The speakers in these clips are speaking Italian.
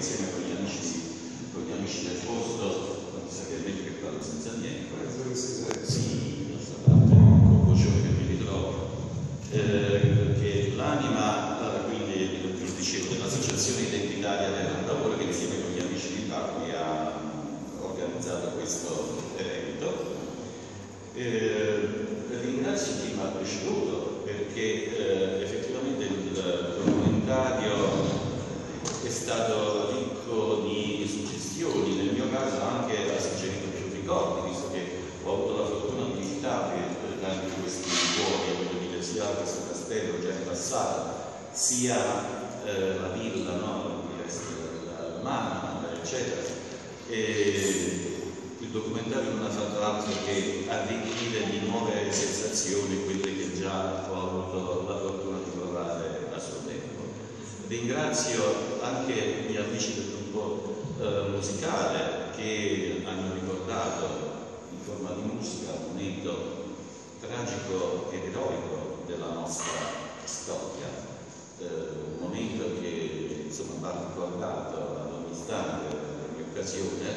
insieme con gli amici, con gli amici del posto, non sa che è meglio che parlo senza niente, sì, con voce che mi ritrovo, eh, che l'anima, quindi, vi dicevo, dell'Associazione Identitaria del Lavoro che insieme con gli amici di Bacqui ha organizzato questo evento. Eh, ringrazio chi mi ha preceduto perché eh, effettivamente il documentario è stato ricco di suggestioni, nel mio caso anche ha suggerito più ricordi, visto che ho avuto la fortuna di visitare durante questi luoghi, voglio dire, sia questo castello già in passato, sia eh, la villa, no? la romana, eccetera. E, il documentario non ha fatto altro che arricchire di nuove sensazioni quelle che già ho avuto la fortuna di provare a suo tempo. Ringrazio anche gli amici del gruppo eh, musicale che hanno ricordato in forma di musica un momento tragico ed eroico della nostra storia, eh, un momento che insomma va ricordato ad ogni istante, ad ogni occasione,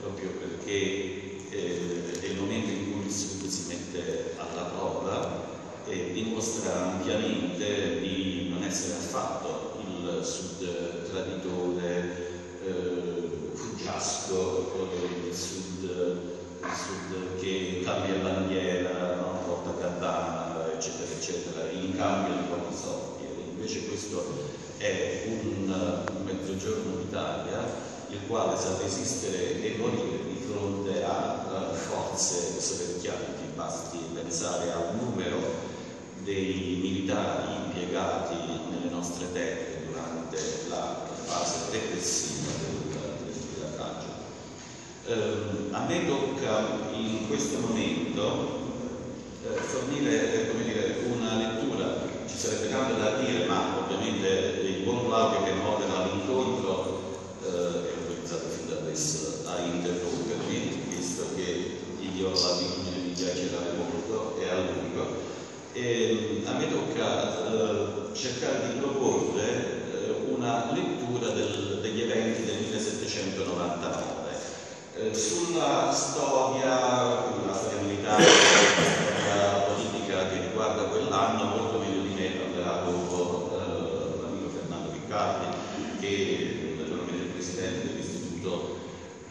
proprio perché eh, è il momento in cui il Sud si mette alla prova e dimostra ampiamente di non essere affatto il Sud traditore, eh, fuggiasco, il Sud, il Sud che cambia bandiera, no? porta eccetera, cambio di pochi soldi. Invece questo è un, un mezzogiorno d'Italia il quale sa resistere e morire di fronte a forze soverchianti, basti pensare al numero dei militari impiegati nelle nostre terre durante la fase repressiva del, del pirataggio. Eh, a me tocca in questo momento fornire eh, dire, una lettura, ci sarebbe tanto da dire, ma ovviamente il buon Claudio che modera l'incontro eh, autorizzato fin da adesso a interrompermi, visto che gli ho l'abitudine di chiacchierare molto e a lungo. E a me tocca eh, cercare di proporre eh, una lettura del, degli eventi del 1799 eh, sulla storia, la storia militare, la storia politica che riguarda quell'anno, molto meglio di me parlerà dopo eh, l'amico Fernando Riccardi, che presidente dell'Istituto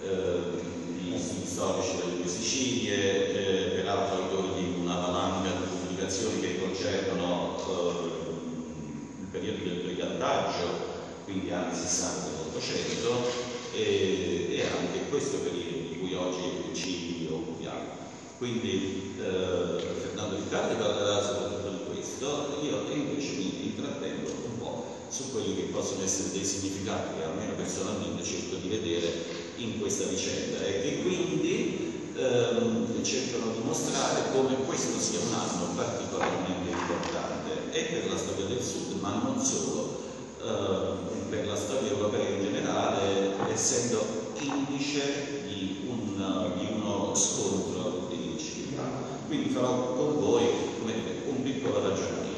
eh, di Studi Storici delle Due Sicilie, eh, peraltro autore di una valanga di pubblicazioni che concernono eh, il periodo del brigantaggio, quindi anni 60 e 800, e, e anche questo periodo di cui oggi ci occupiamo. Quindi eh, Fernando Riccardi parlerà soprattutto di questo, io invece mi intrattengo un po' su quelli che possono essere dei significati che almeno personalmente cerco di vedere in questa vicenda e che quindi ehm, cercano di mostrare come questo sia un anno particolarmente importante e per la storia del Sud, ma non solo, ehm, per la storia europea in generale, essendo indice di, un, di uno scontro di civiltà. Quindi farò con voi dire, un piccolo ragionamento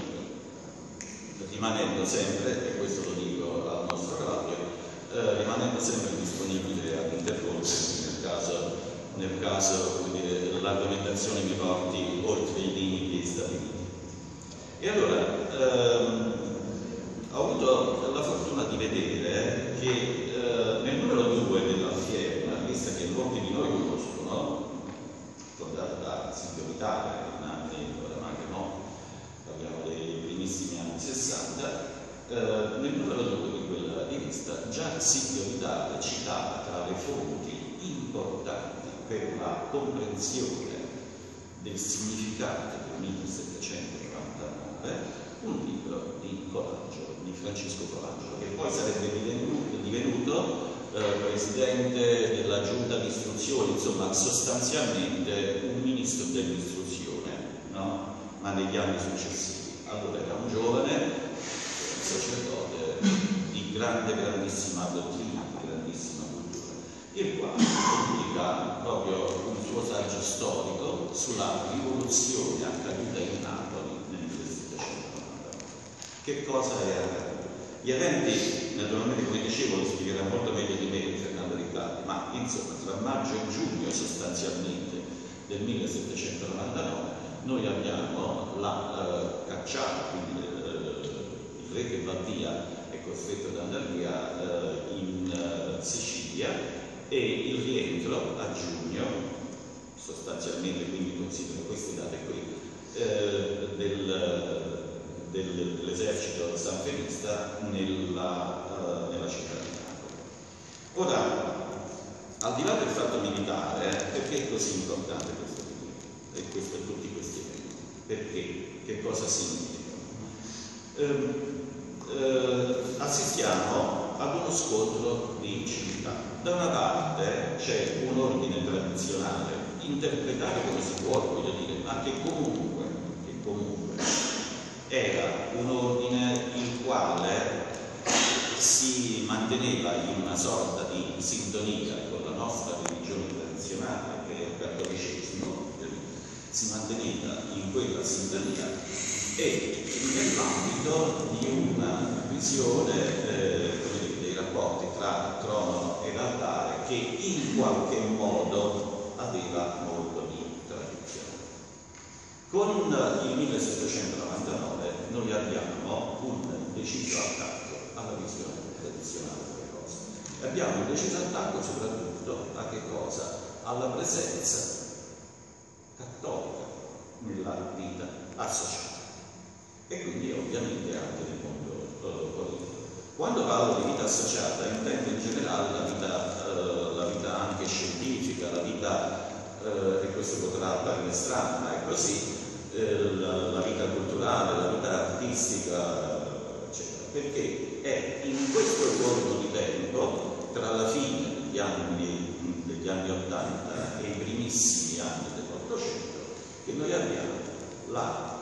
rimanendo sempre, e questo lo dico al nostro radio, eh, rimanendo sempre disponibile ad interrompermi nel caso, nel caso l'argomentazione mi porti oltre i limiti stabiliti. E allora, ehm, ho avuto la fortuna di vedere che eh, nel numero 2 della fiera, vista che molti di noi conoscono, fondata da Silvio Vitale in anni oramai no, parliamo dei primissimi anni 60, eh, nel numero 2 di quella rivista già Silvio Vidale citava tra le fonti per la comprensione del significato del 1799 un libro di Coraggio, di Francesco Coraggio, che poi sarebbe divenuto, divenuto eh, presidente della giunta di istruzione, insomma sostanzialmente un ministro dell'istruzione, no? ma negli anni successivi. Allora era un giovane, un sacerdote di grande, grandissima dottrina, di grandissima cultura, il quale pubblica proprio un suo saggio storico sulla rivoluzione accaduta in Napoli nel 1790. Che cosa è accaduto? Gli eventi naturalmente come dicevo lo spiegherà molto meglio di me Fernando Riccardi, ma insomma tra maggio e giugno sostanzialmente del 1799 noi abbiamo la eh, cacciata, quindi eh, il re che va via è costretto ad andare via eh, in eh, Sicilia e il rientro a giugno, sostanzialmente quindi considero queste date qui, eh, del, dell'esercito sanfenista nella, uh, nella, città di Napoli. Ora, al di là del fatto militare, perché è così importante questo e questo, tutti questi eventi? Perché? Che cosa significano? Eh, eh, assistiamo ad uno scontro di civiltà. Da una parte c'è un ordine tradizionale, interpretato come si può, voglio dire, ma che comunque, che comunque era un ordine il quale si manteneva in una sorta di sintonia con la nostra religione tradizionale, che è il cattolicesimo, si manteneva in quella sintonia e nell'ambito di una visione eh, rapporti tra trono ed altare che in qualche modo aveva molto di tradizione. Con il 1799 noi abbiamo un deciso attacco alla visione tradizionale delle cose. E abbiamo un deciso attacco soprattutto a che cosa? Alla presenza cattolica nella vita associata e quindi ovviamente anche nel mondo eh, politico. Quando parlo di vita associata intendo in generale la vita, eh, la vita anche scientifica, la vita, eh, e questo potrà apparire strano, ma è così, eh, la, la, vita culturale, la vita artistica, eccetera, perché è in questo giorno di tempo, tra la fine degli anni, degli anni 80 e i primissimi anni dell'Ottocento, che noi abbiamo la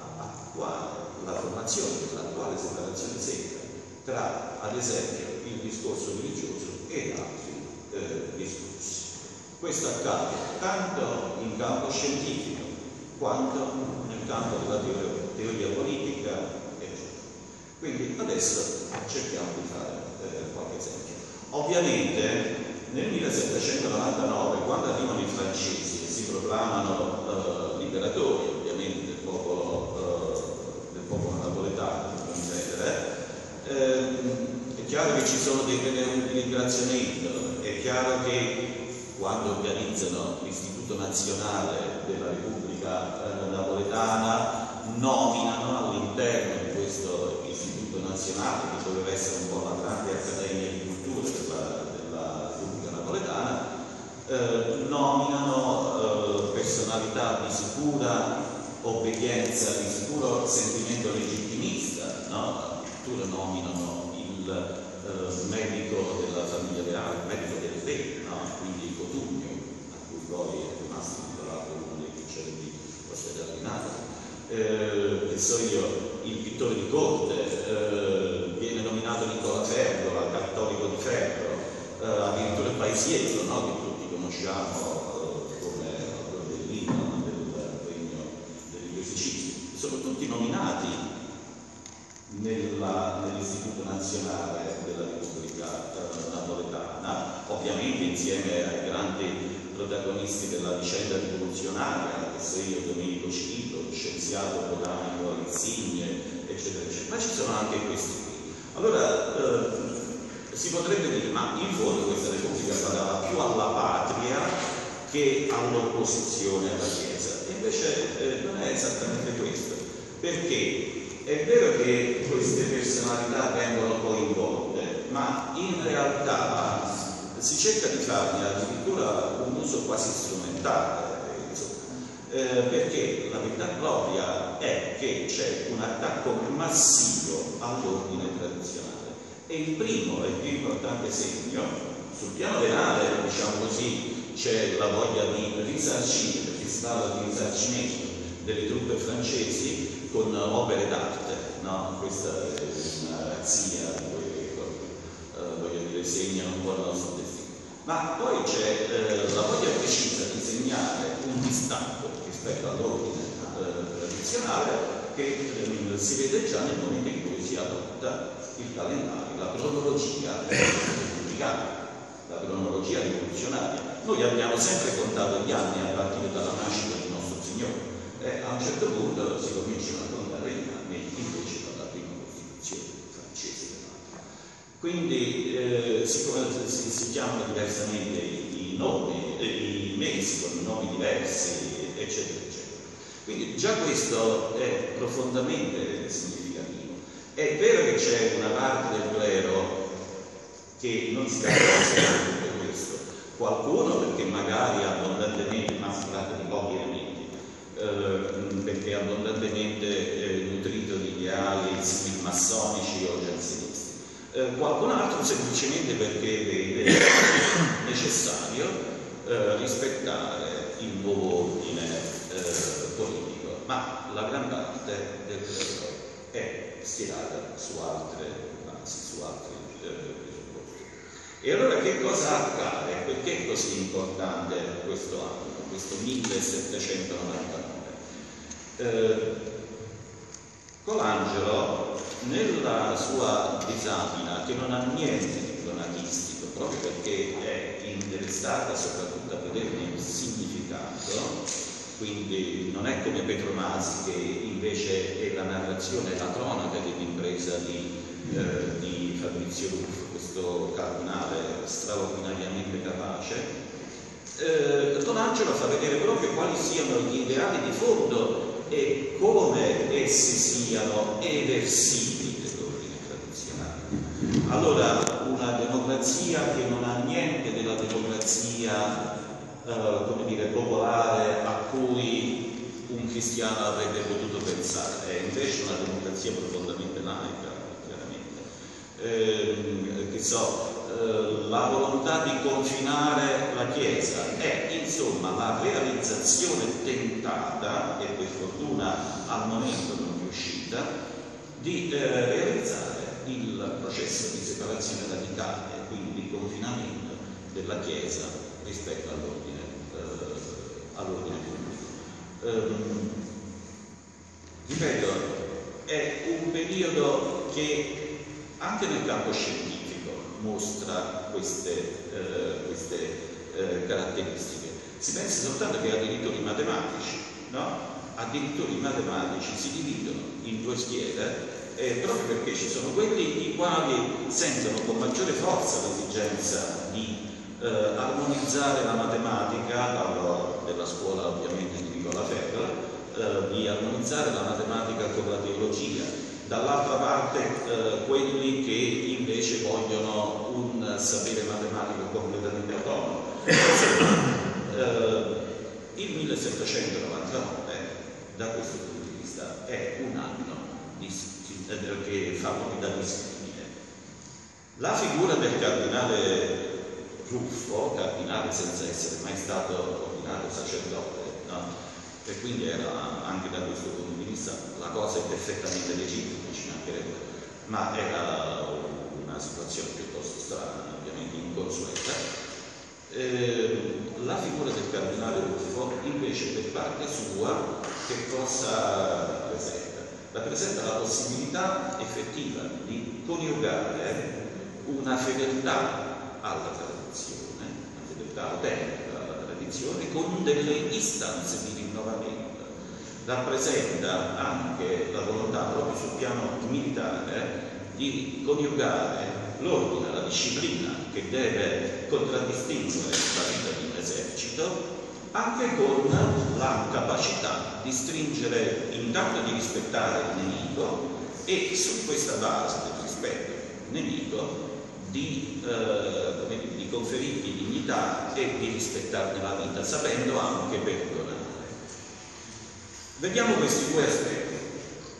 la formazione, l'attuale separazione secca tra, ad esempio, il discorso religioso e altri eh, discorsi. Questo accade tanto in campo scientifico quanto nel campo della teoria, teoria politica, eccetera. Quindi adesso cerchiamo di fare eh, qualche esempio. Ovviamente nel 1799, quando arrivano i francesi e si proclamano eh, liberatori, ovviamente del popolo, eh, del popolo napoletano, eh, è chiaro che ci sono dei ringraziamento, è chiaro che quando organizzano l'Istituto Nazionale della Repubblica eh, Napoletana nominano all'interno di questo Istituto Nazionale, che doveva essere un po' la grande accademia di cultura della, della Repubblica Napoletana, eh, nominano eh, personalità di sicura obbedienza, di sicuro sentimento legittimista, no? addirittura nominano il eh, medico della famiglia reale, il medico del re, no? quindi il Cotugno, a cui poi è rimasto titolato uno dei piccoli di ospedale di Napoli. Eh, che so io, il pittore di corte, eh, viene nominato Nicola Ferro, cattolico di Ferro, eh, addirittura il paesiello, no? che tutti conosciamo eh, come Bellino del regno degli esercizi. Sono tutti nominati nell'Istituto Nazionale della Repubblica eh, Napoletana, ovviamente insieme ai grandi protagonisti della vicenda rivoluzionaria, che so io, Domenico Cito, scienziato botanico Insigne, eccetera, eccetera, ma ci sono anche questi qui. Allora, eh, si potrebbe dire, ma in fondo questa Repubblica guardava più alla patria che all'opposizione alla Chiesa, e invece eh, non è esattamente questo, perché? È vero che queste personalità vengono coinvolte, ma in realtà si cerca di farne addirittura un uso quasi strumentale, eh, perché la verità propria è che c'è un attacco massivo all'ordine tradizionale. E il primo e più importante segno, sul piano penale, diciamo così, c'è la voglia di risarcire, si parla di risarcimento delle truppe francesi con opere d'arte, no? questa è una razzia uh, voglio dire, segnano un po' il nostro destino. Ma poi c'è eh, la voglia precisa di segnare un distacco rispetto all'ordine eh, tradizionale che si vede già nel momento in cui si adotta il calendario, la cronologia repubblicana, la cronologia rivoluzionaria. Noi abbiamo sempre contato gli anni a partire dalla nascita del nostro Signore e a un certo punto si cominciano a contare gli anni invece dalla prima Costituzione francese. Quindi eh, siccome si, si, chiamano diversamente i, nomi, i mesi con nomi diversi, eccetera, eccetera. Quindi già questo è profondamente significativo. È vero che c'è una parte del clero che non si capisce tutto questo, qualcuno perché magari abbondantemente, ma si tratta di pochi elementi, eh, perché abbondantemente eh, nutrito di ideali massonici o giansenisti, eh, qualcun altro semplicemente perché vede necessario eh, rispettare il nuovo ordine eh, politico, ma la gran parte del clero è schierata su altre basi, su altri eh, e allora che cosa accade? Perché è così importante questo anno, questo 1799? Eh, Colangelo, nella sua disamina, che non ha niente di cronatistico, proprio perché è interessata soprattutto a vederne il significato, quindi non è come Petromasi che invece è la narrazione, la cronaca dell'impresa di, eh, di Fabrizio Ruffo, questo cardinale straordinariamente capace, eh, Don Angelo fa vedere proprio quali siano gli ideali di fondo e come essi siano eversivi dell'ordine tradizionale. Allora, una democrazia che non ha democrazia, eh, dire, popolare a cui un cristiano avrebbe potuto pensare, è invece una democrazia profondamente laica eh, che so, eh, la volontà di confinare la Chiesa è insomma la realizzazione tentata, e per fortuna al momento non riuscita, di eh, realizzare il processo di separazione radicale, quindi di confinamento della Chiesa rispetto all'ordine, eh, all'ordine pubblico. Ehm, ripeto, è un periodo che anche nel campo scientifico mostra queste, eh, queste eh, caratteristiche. Si pensa soltanto che addirittura i matematici, no? addirittura i matematici si dividono in due schiere eh, proprio perché ci sono quelli i quali sentono con maggiore forza l'esigenza eh, armonizzare la matematica, parlo della scuola ovviamente di Nicola Ferra, eh, di armonizzare la matematica con la teologia, dall'altra parte eh, quelli che invece vogliono un sapere matematico completamente autonomo. eh, il 1799 da questo punto di vista è un anno di, eh, che fa da discrimine. La figura del cardinale Ruffo, cardinale senza essere mai stato ordinato sacerdote, no? e quindi era anche da questo punto di vista la cosa è perfettamente legittima, ci mancherebbe, ma era una situazione piuttosto strana, ovviamente inconsueta. Eh, la figura del cardinale Ruffo invece per parte sua che cosa rappresenta? Rappresenta la possibilità effettiva di coniugare una fedeltà alla tradizione, autentica alla tradizione, con delle istanze di rinnovamento. Rappresenta anche la volontà proprio sul piano militare di coniugare l'ordine, la disciplina che deve contraddistinguere la vita di un esercito anche con la capacità di stringere, intanto di rispettare il nemico e su questa base del rispetto del nemico di, eh, di conferirgli dignità e di rispettarne la vita, sapendo anche perdonare. Vediamo questi due aspetti,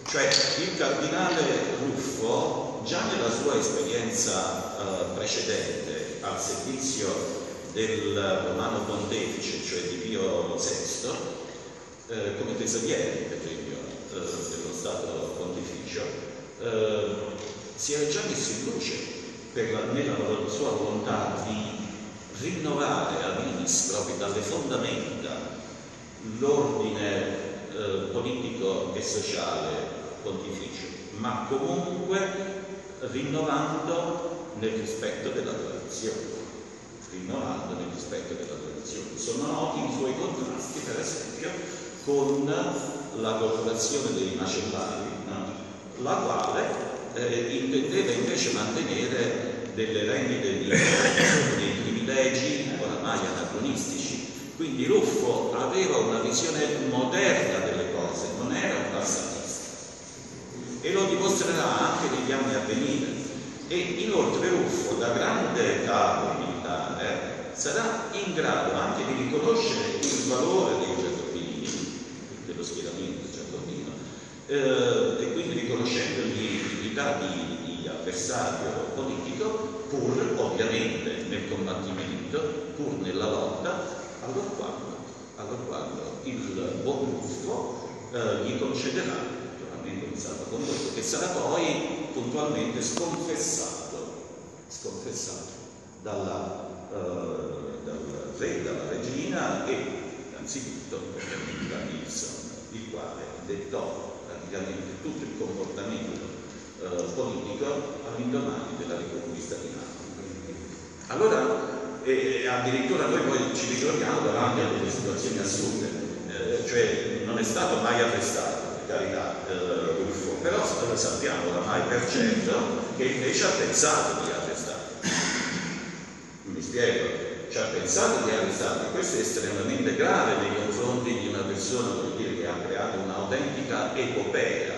cioè il cardinale Ruffo già nella sua esperienza eh, precedente al servizio del romano pontefice, cioè di Pio VI, eh, come tesoriere per esempio eh, dello Stato pontificio, eh, si era già messo in luce per la, nella sua volontà di rinnovare a Vinis proprio dalle fondamenta l'ordine eh, politico e sociale pontificio, ma comunque rinnovando nel rispetto della tradizione. Rinnovando nel rispetto della tradizione. Sono noti i suoi contrasti, per esempio, con la corporazione dei macellari, la quale eh, intendeva invece mantenere delle rendite di, dei privilegi oramai anacronistici. Quindi Ruffo aveva una visione moderna delle cose, non era un passatista. E lo dimostrerà anche negli anni a venire. E inoltre Ruffo, da grande capo militare, sarà in grado anche di riconoscere il valore dei schieramento giacobino eh, e quindi riconoscendo l'utilità di, di avversario politico pur ovviamente nel combattimento, pur nella lotta, allora quando, allora quando il buon Ruffo eh, gli concederà naturalmente un salvacondotto che sarà poi puntualmente sconfessato, sconfessato dalla, eh, dal re, dalla regina e anzitutto ovviamente da Nilsson il quale dettò praticamente tutto il comportamento eh, politico all'indomani della riconquista di Napoli. Allora, eh, addirittura noi poi ci ritroviamo davanti a delle situazioni assurde, eh, cioè non è stato mai arrestato, per carità, eh, Ruffo, però sappiamo oramai per certo che invece ha pensato di arrestare. Mi spiego, ci ha pensato di arrestare, questo è estremamente grave nei confronti di una persona dire, che ha creato un'autentica epopea,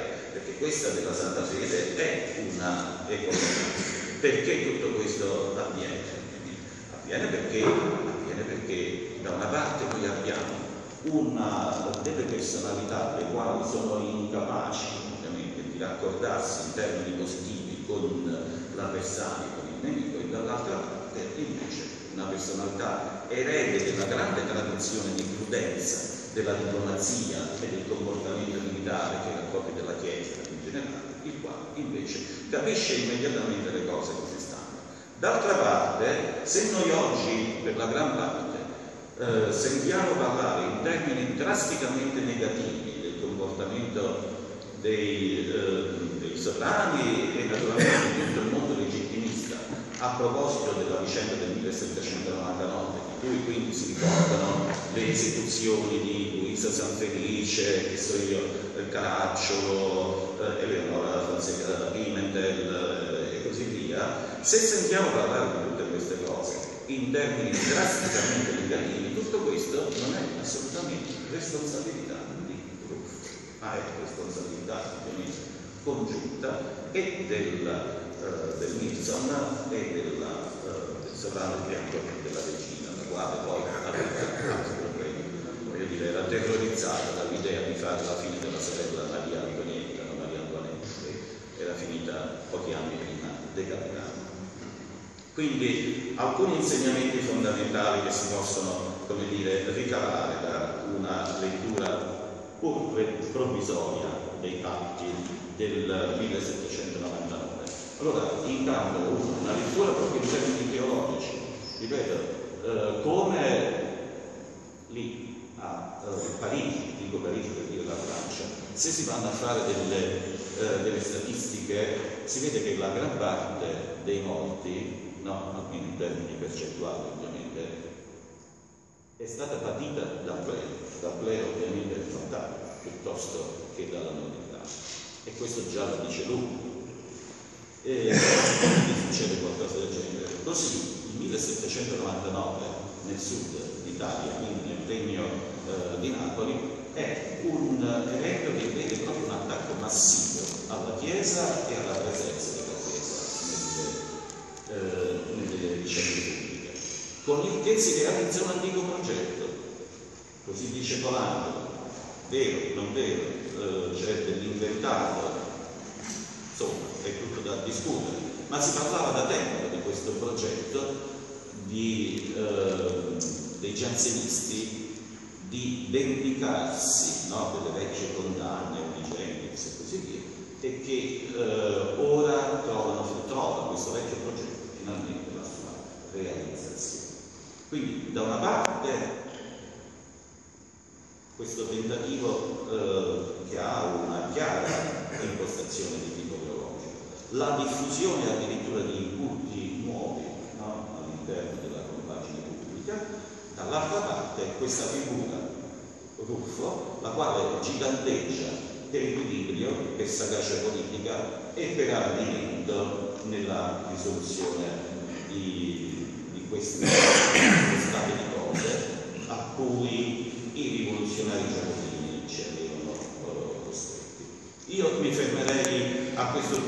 questa della Santa Fede è una epopea. Perché tutto questo avviene? Avviene perché, avviene perché da una parte noi abbiamo una, delle personalità le quali sono incapaci ovviamente di raccordarsi in termini positivi con l'avversario, con il nemico, e dall'altra parte invece una personalità erede della grande tradizione di prudenza della diplomazia e del comportamento militare che era proprio della Chiesa generale, il quale invece capisce immediatamente le cose come stanno. D'altra parte, se noi oggi, per la gran parte, eh, sentiamo parlare in termini drasticamente negativi del comportamento dei, eh, dei sovrani e naturalmente di tutto il mondo a proposito della vicenda del 1799, di cui quindi si ricordano le esecuzioni di Luisa Sanfelice, che so io, Caracciolo, Eleonora Fonseca Pimentel eh, e così via, se sentiamo parlare di tutte queste cose in termini drasticamente negativi, tutto questo non è assolutamente responsabilità di Ruff, ma è responsabilità ovviamente congiunta e del eh, del Nilsson e della, eh, del sovrano fianco della regina, la quale poi aveva problemi, voglio dire, era terrorizzata dall'idea di fare la fine della sorella Maria Antonietta, no, Maria Antoinetta, che era finita pochi anni prima decapitata. Quindi alcuni insegnamenti fondamentali che si possono, come dire, ricavare da una lettura pur provvisoria dei fatti del 1799 allora, intanto una lettura proprio in termini teologici, ripeto, eh, come lì a eh, Parigi, dico Parigi per dire la Francia, se si vanno a fare delle, eh, delle statistiche si vede che la gran parte dei morti, no, almeno in termini percentuali ovviamente, è stata patita dal plero, dal plero ovviamente fatale, piuttosto che dalla nobiltà. E questo già lo dice lui, e succede qualcosa del genere. Così il 1799 nel sud d'Italia, quindi nel regno eh, di Napoli, è un evento che vede proprio un attacco massivo che si realizza un antico progetto, così dice Polano, vero, non vero, eh, c'è dell'inventato, insomma è tutto da discutere, ma si parlava da tempo di questo progetto di, eh, dei giansenisti di vendicarsi no, delle vecchie condanne unigeniche e così via, e che eh, ora trovano, trova questo vecchio progetto finalmente la sua realizzazione. Quindi da una parte questo tentativo eh, che ha una chiara impostazione di tipo la diffusione addirittura di culti nuovi no? all'interno della compagine pubblica, dall'altra parte questa figura Ruffo, la quale giganteggia per equilibrio, per sagacia politica e per ardimento nella risoluzione di, queste di cose a cui i rivoluzionari giacobini ci avevano uh, costretti. Io mi fermerei a questo punto.